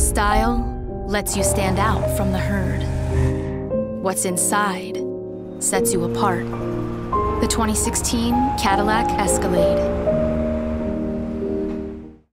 Style lets you stand out from the herd. What's inside sets you apart. The 2016 Cadillac Escalade.